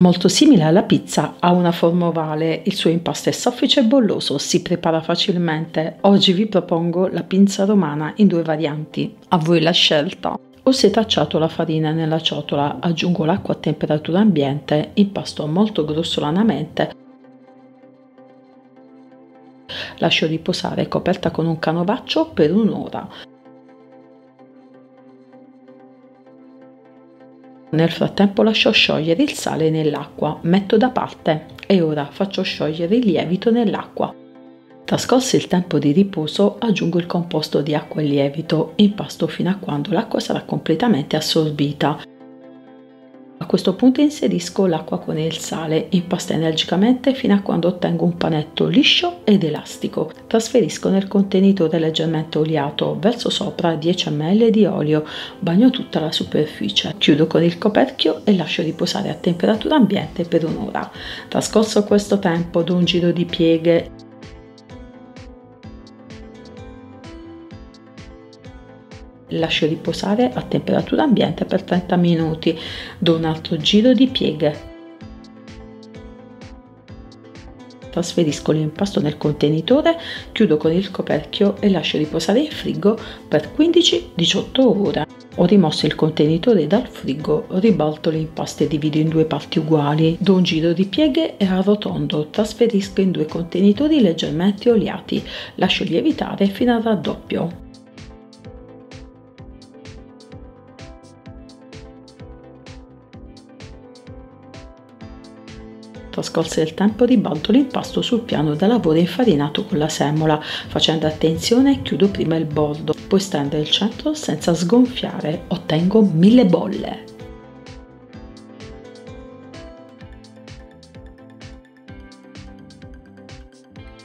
Molto simile alla pizza, ha una forma ovale, il suo impasto è soffice e bolloso, si prepara facilmente. Oggi vi propongo la pinza romana in due varianti. A voi la scelta. Ho setacciato la farina nella ciotola, aggiungo l'acqua a temperatura ambiente, impasto molto grossolanamente. Lascio riposare coperta con un canovaccio per un'ora. Nel frattempo lascio sciogliere il sale nell'acqua, metto da parte e ora faccio sciogliere il lievito nell'acqua. Trascorso il tempo di riposo aggiungo il composto di acqua e lievito, impasto fino a quando l'acqua sarà completamente assorbita questo punto inserisco l'acqua con il sale, impasto energicamente fino a quando ottengo un panetto liscio ed elastico. Trasferisco nel contenitore leggermente oliato, verso sopra 10 ml di olio, bagno tutta la superficie, chiudo con il coperchio e lascio riposare a temperatura ambiente per un'ora. Trascorso questo tempo do un giro di pieghe lascio riposare a temperatura ambiente per 30 minuti, do un altro giro di pieghe. Trasferisco l'impasto nel contenitore, chiudo con il coperchio e lascio riposare in frigo per 15-18 ore. Ho rimosso il contenitore dal frigo, ribalto l'impasto e divido in due parti uguali, do un giro di pieghe e arrotondo, trasferisco in due contenitori leggermente oliati, lascio lievitare fino al raddoppio. Trascorse il tempo ribalto l'impasto sul piano da lavoro infarinato con la semola. Facendo attenzione chiudo prima il bordo, poi stendo il centro senza sgonfiare. Ottengo mille bolle.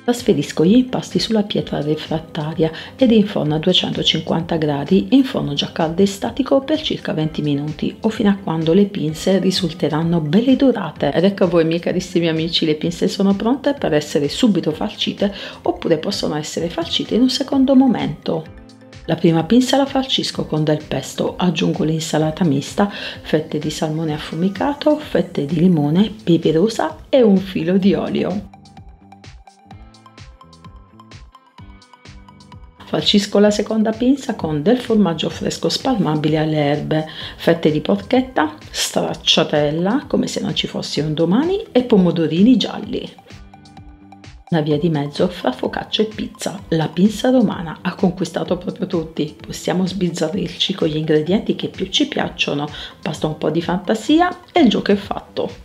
Trasferisco gli impasti sulla pietra refrattaria ed inforno a 250 gradi in forno già caldo e statico per circa 20 minuti o fino a quando le pinze risulteranno belle dorate. Ed ecco a voi miei carissimi amici, le pinze sono pronte per essere subito farcite oppure possono essere farcite in un secondo momento. La prima pinza la farcisco con del pesto, aggiungo l'insalata mista, fette di salmone affumicato, fette di limone, pepe rosa e un filo di olio. Falcisco la seconda pinza con del formaggio fresco spalmabile alle erbe, fette di porchetta, stracciatella come se non ci fosse un domani e pomodorini gialli. Una via di mezzo fra focaccia e pizza. La pinza romana ha conquistato proprio tutti. Possiamo sbizzarrirci con gli ingredienti che più ci piacciono. Basta un po' di fantasia e il gioco è fatto.